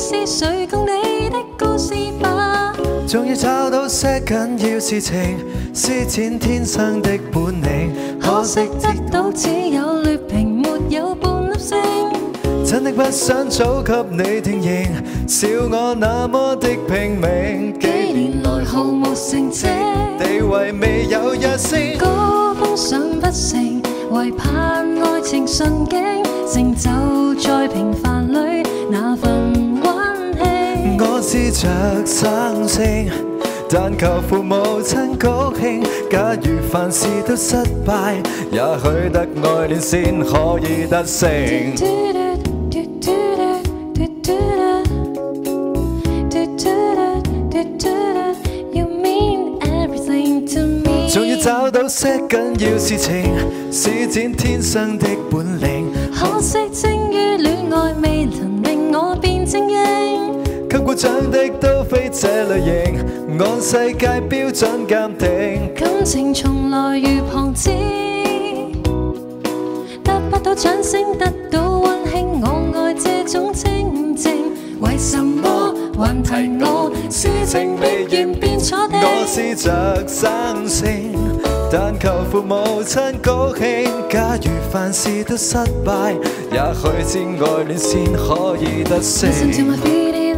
是谁共你的故事吧？终于找到些紧要事情，施展天生的本领。可惜得到只有劣评，没有半粒星。真的不想早给你定型，笑我那么的拼命。几年来毫无成绩，地位未有一星。高峰上不成，唯盼爱情顺境，成就在平凡里。那份。我着声线，但求父母亲高兴。假如凡事都失败，也许得爱连先可以得胜。仲要找到些紧要事情，施展天生的本领。可惜正于恋爱未。都非这类型，按世界标准鉴定。感情从来如旁枝，得不到掌声，得到温馨。我爱这种清静，为什么还提我？事情未完便坐定。我试着生性，但求父母亲高兴。假如凡事都失败，也许只爱恋先可以得胜。Listen to my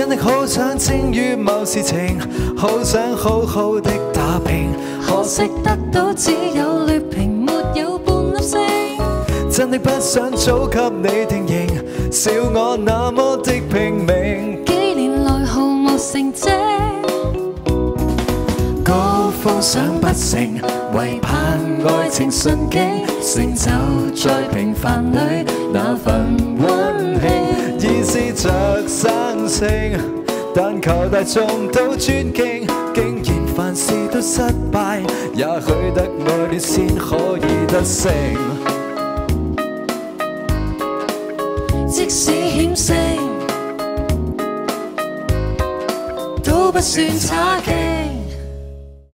真的好想精於某事情，好想好好的打拼，可惜得到只有劣评，没有半粒星。真的不想早给你定型，笑我那么的拼命，几年来毫无成绩，高峰想不成为盼爱情顺境，成就在平凡里那份温馨，已是着。但求大众都尊敬，竟然凡事都失败，也许得爱恋先可以得胜，即使险胜都不算差劲。